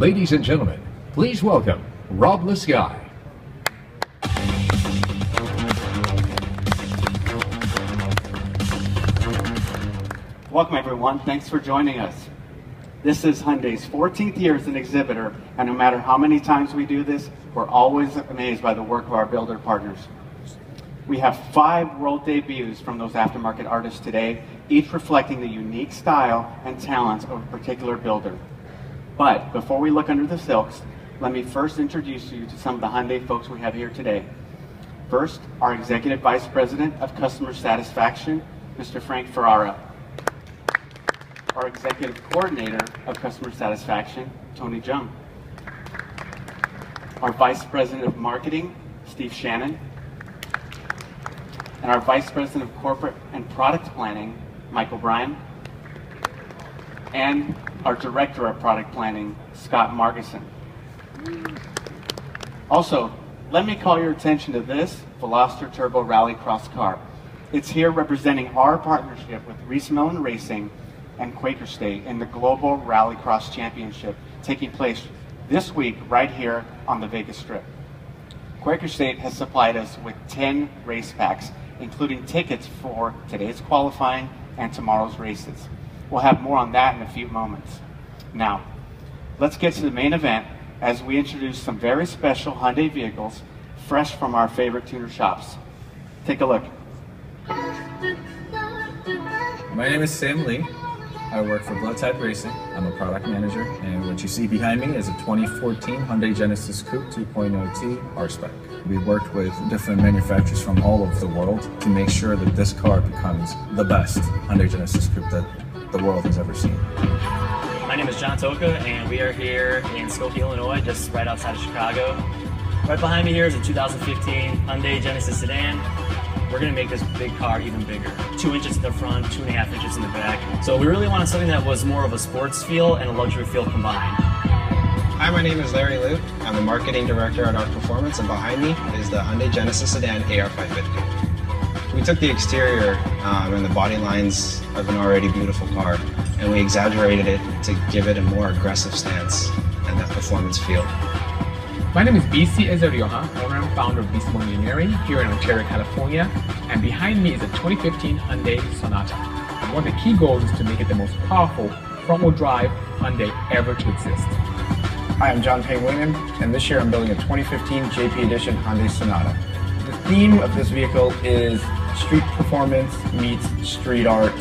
Ladies and gentlemen, please welcome Rob Lisky. Welcome everyone, thanks for joining us. This is Hyundai's 14th year as an exhibitor, and no matter how many times we do this, we're always amazed by the work of our builder partners. We have five world debuts from those aftermarket artists today, each reflecting the unique style and talents of a particular builder. But before we look under the silks, let me first introduce you to some of the Hyundai folks we have here today. First, our Executive Vice President of Customer Satisfaction, Mr. Frank Ferrara our Executive Coordinator of Customer Satisfaction, Tony Jung. Our Vice President of Marketing, Steve Shannon. And our Vice President of Corporate and Product Planning, Michael O'Brien. And our Director of Product Planning, Scott Margason. Also, let me call your attention to this Veloster Turbo Rallycross car. It's here representing our partnership with Rhys Millen Racing and Quaker State in the Global Rallycross Championship taking place this week right here on the Vegas Strip. Quaker State has supplied us with 10 race packs, including tickets for today's qualifying and tomorrow's races. We'll have more on that in a few moments. Now, let's get to the main event as we introduce some very special Hyundai vehicles fresh from our favorite tuner shops. Take a look. My name is Sam Lee. I work for Blood Type Racing. I'm a product manager, and what you see behind me is a 2014 Hyundai Genesis Coupe 2.0T R-Spec. We worked with different manufacturers from all over the world to make sure that this car becomes the best Hyundai Genesis Coupe that the world has ever seen. My name is John Toca, and we are here in Skokie, Illinois, just right outside of Chicago. Right behind me here is a 2015 Hyundai Genesis sedan we're gonna make this big car even bigger. Two inches in the front, two and a half inches in the back. So we really wanted something that was more of a sports feel and a luxury feel combined. Hi, my name is Larry Luke. I'm the marketing director at ARK Performance, and behind me is the Hyundai Genesis sedan AR550. We took the exterior um, and the body lines of an already beautiful car, and we exaggerated it to give it a more aggressive stance and that performance feel. My name is BC Ezerioha, owner and founder of BC Engineering here in Ontario, California, and behind me is a 2015 Hyundai Sonata. And one of the key goals is to make it the most powerful front-wheel drive Hyundai ever to exist. Hi, I'm John Pangilinan, and this year I'm building a 2015 JP Edition Hyundai Sonata. The theme of this vehicle is street performance meets street art.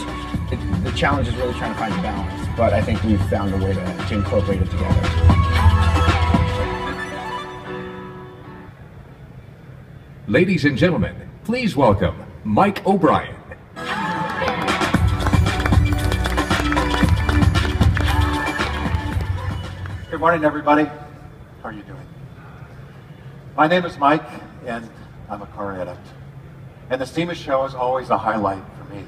It, the challenge is really trying to find a balance, but I think we've found a way to, to incorporate it together. Ladies and gentlemen, please welcome Mike O'Brien. Good morning, everybody. How are you doing? My name is Mike, and I'm a car addict. And the SEMA show is always a highlight for me.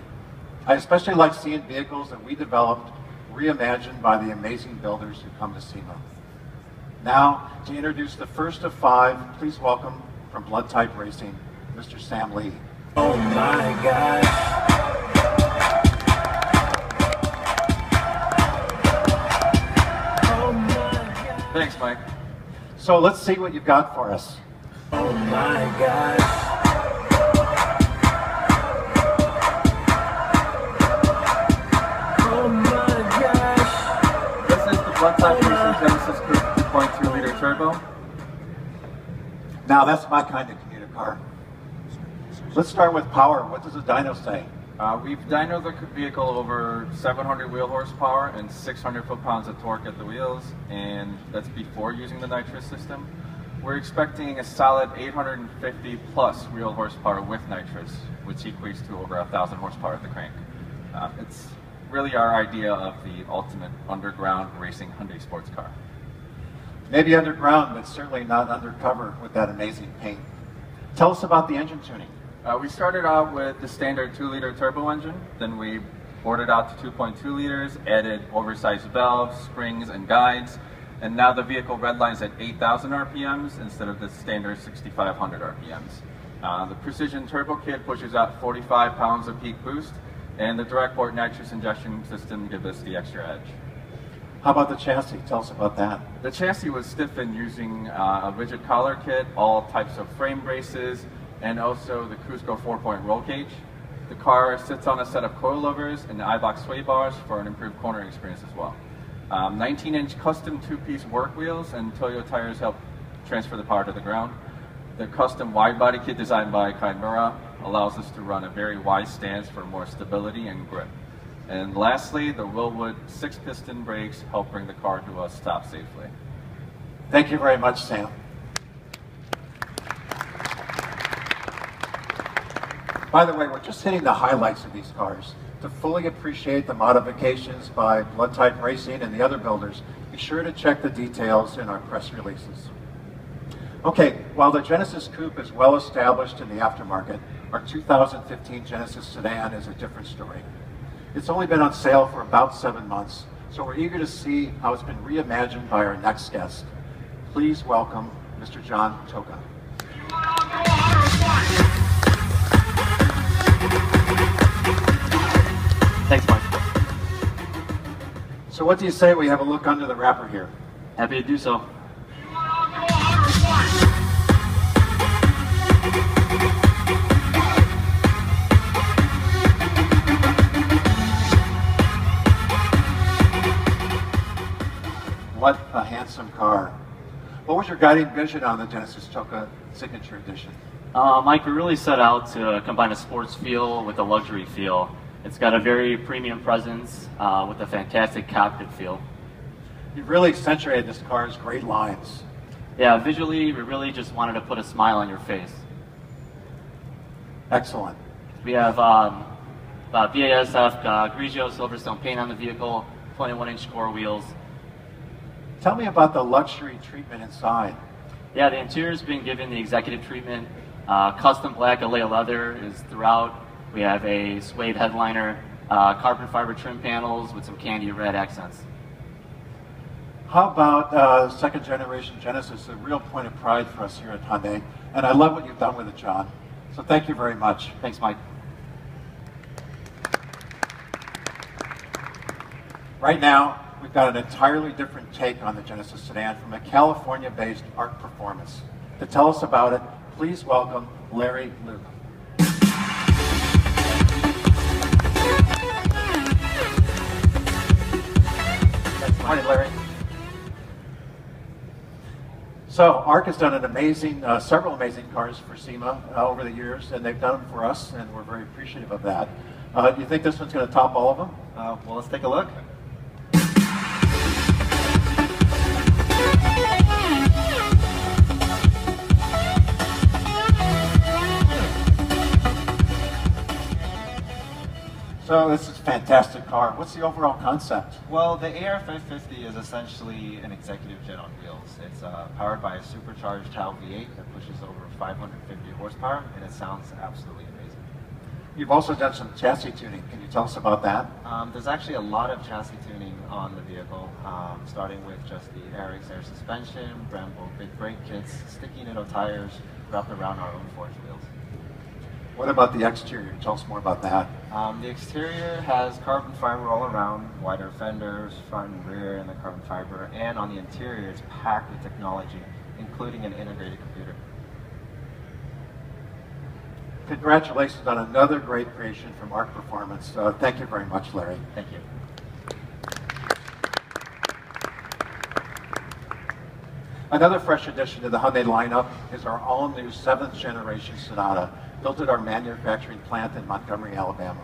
I especially like seeing vehicles that we developed reimagined by the amazing builders who come to SEMA. Now, to introduce the first of five, please welcome from Blood Type Racing, Mr. Sam Lee. Oh my God. Oh Thanks, Mike. So let's see what you've got for us. Oh my God. The Racing Genesis Coupe 2.2 liter turbo. Now that's my kind of commuter car. Let's start with power. What does the dyno say? Uh, we've dynoed the vehicle over 700 wheel horsepower and 600 foot-pounds of torque at the wheels, and that's before using the nitrous system. We're expecting a solid 850 plus wheel horsepower with nitrous, which equates to over 1,000 horsepower at the crank. Uh, it's really our idea of the ultimate underground racing Hyundai sports car. Maybe underground, but certainly not undercover with that amazing paint. Tell us about the engine tuning. Uh, we started out with the standard 2-liter turbo engine, then we bored it out to 2.2 liters, added oversized valves, springs, and guides, and now the vehicle redlines at 8,000 RPMs instead of the standard 6,500 RPMs. Uh, the Precision Turbo Kit pushes out 45 pounds of peak boost, and the direct port nitrous injection system gives us the extra edge. How about the chassis? Tell us about that. The chassis was stiffened using uh, a rigid collar kit, all types of frame braces, and also the Cusco 4-point roll cage. The car sits on a set of coilovers and the Eibach sway bars for an improved cornering experience as well. 19-inch custom two-piece work wheels and Toyo tires help transfer the power to the ground. The custom wide body kit designed by Kaimura allows us to run a very wide stance for more stability and grip. And lastly, the Wilwood six piston brakes help bring the car to a stop safely. Thank you very much, Sam. By the way, we're just hitting the highlights of these cars. To fully appreciate the modifications by Blood Type Racing and the other builders, be sure to check the details in our press releases. Okay, while the Genesis Coupe is well established in the aftermarket, our 2015 Genesis sedan is a different story. It's only been on sale for about seven months, so we're eager to see how it's been reimagined by our next guest. Please welcome Mr. John Toca. Thanks, Mike. So what do you say we have a look under the wrapper here? Happy to do so. Your guiding vision on the Genesis Toca Signature Edition? Uh, Mike, we really set out to combine a sports feel with a luxury feel. It's got a very premium presence uh, with a fantastic cockpit feel. You've really accentuated this car's great lines. Yeah, visually, we really just wanted to put a smile on your face. Excellent. We have um, uh, BASF uh, Grigio Silverstone paint on the vehicle, 21-inch core wheels. Tell me about the luxury treatment inside. Yeah, the interior's been given the executive treatment. Uh, custom black Alea leather is throughout. We have a suede headliner, uh, carbon fiber trim panels with some candy red accents. How about uh, second generation Genesis, a real point of pride for us here at Hyundai. And I love what you've done with it, John. So thank you very much. Thanks, Mike. Right now, we've got an entirely different take on the Genesis sedan from a California-based ARK Performance. To tell us about it, please welcome Larry Luke. Morning, Larry. So, ARK has done an amazing, uh, several amazing cars for SEMA uh, over the years, and they've done them for us, and we're very appreciative of that. Uh, you think this one's going to top all of them? Uh, well, let's take a look. So this is a fantastic car. What's the overall concept? Well, the AR550 is essentially an executive jet on wheels. It's uh, powered by a supercharged Tau V8 that pushes over 550 horsepower, and it sounds absolutely amazing. You've also done some chassis tuning. Can you tell us about that? Um, there's actually a lot of chassis tuning on the vehicle, um, starting with just the Airx air suspension, Brembo big brake kits, sticky Nitto tires, wrapped around our own forged wheels. What about the exterior? Tell us more about that. Um, the exterior has carbon fiber all around, wider fenders, front and rear, and the carbon fiber. And on the interior, it's packed with technology, including an integrated computer. Congratulations on another great creation from ARK Performance. Uh, thank you very much, Larry. Thank you. Another fresh addition to the Hyundai lineup is our all-new seventh generation Sonata, built at our manufacturing plant in Montgomery, Alabama.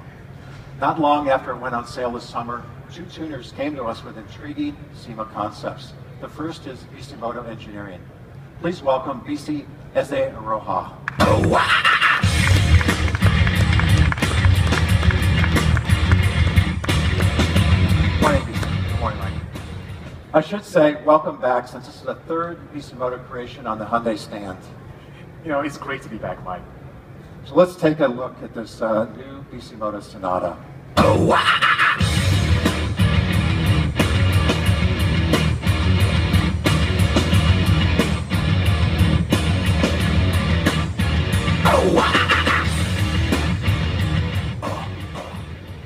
Not long after it went on sale this summer, two tuners came to us with intriguing SEMA concepts. The first is Bisimoto Engineering. Please welcome BC Ezerioha. I should say, welcome back, since this is the third Bisimoto creation on the Hyundai stand. You know, it's great to be back, Mike. So let's take a look at this uh, new Bisimoto Sonata. Oh, wow.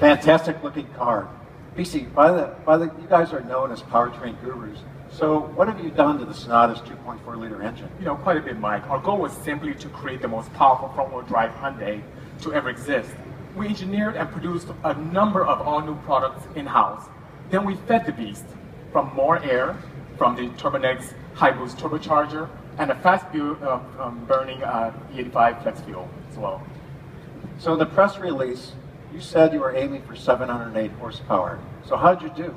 Fantastic looking car. BC, by the, by the, you guys are known as powertrain gurus. So what have you done to the Sonata's 2.4 liter engine? You know, quite a bit, Mike. Our goal was simply to create the most powerful front-wheel drive Hyundai to ever exist. We engineered and produced a number of all-new products in-house. Then we fed the beast from more air, from the Turbonetics high boost turbocharger, and a fast uh, um, burning uh, E85 flex fuel as well. So the press release, you said you were aiming for 708 horsepower. So how did you do?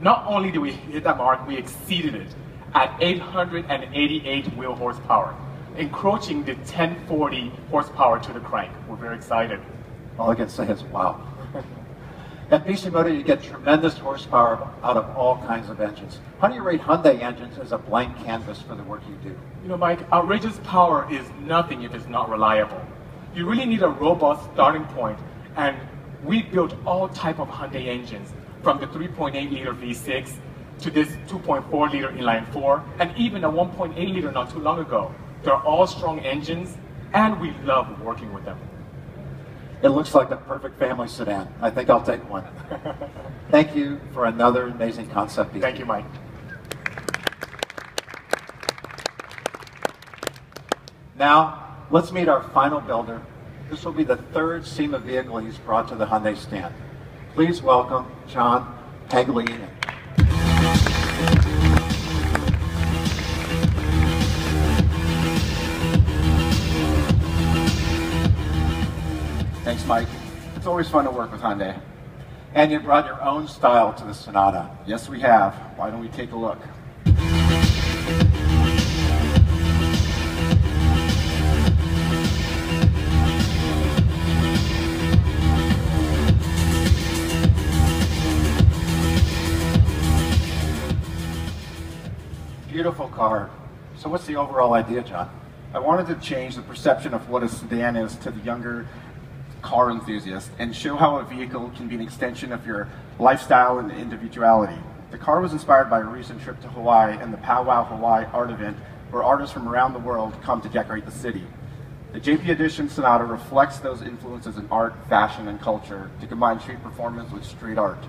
Not only did we hit that mark, we exceeded it at 888 wheel horsepower, encroaching the 1040 horsepower to the crank. We're very excited. All I can say is wow. At Bisimoto, you get tremendous horsepower out of all kinds of engines. How do you rate Hyundai engines as a blank canvas for the work you do? You know, Mike, outrageous power is nothing if it's not reliable. You really need a robust starting point, and we built all type of Hyundai engines, from the 3.8 liter V6 to this 2.4 liter inline four, and even a 1.8 liter not too long ago. They're all strong engines, and we love working with them. It looks like the perfect family sedan. I think I'll take one. Thank you for another amazing concept. BC. Thank you, Mike. Now, let's meet our final builder. This will be the third SEMA vehicle he's brought to the Hyundai stand. Please welcome John Pangilinan. Thanks, Mike. It's always fun to work with Hyundai. And you brought your own style to the Sonata. Yes, we have. Why don't we take a look? Beautiful car. So what's the overall idea, John? I wanted to change the perception of what a sedan is to the younger car enthusiast and show how a vehicle can be an extension of your lifestyle and individuality. The car was inspired by a recent trip to Hawaii and the Powwow Hawaii art event where artists from around the world come to decorate the city. The JP Edition Sonata reflects those influences in art, fashion, and culture to combine street performance with street art.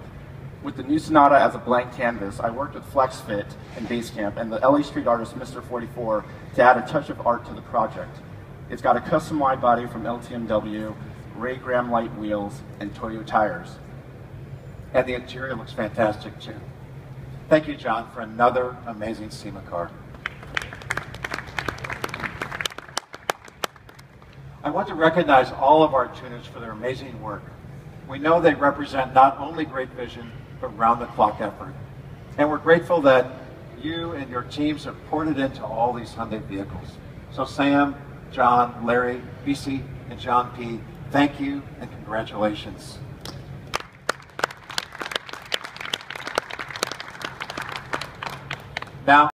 With the new Sonata as a blank canvas, I worked with FlexFit and Basecamp and the LA street artist Mr. 44 to add a touch of art to the project. It's got a custom wide body from LTMW, Ray Graham light wheels, and Toyo tires. And the interior looks fantastic too. Thank you, John, for another amazing SEMA car. I want to recognize all of our tuners for their amazing work. We know they represent not only great vision, but round-the-clock effort. And we're grateful that you and your teams have poured it into all these Hyundai vehicles. So Sam, John, Larry, BC, and John P., thank you and congratulations. Now,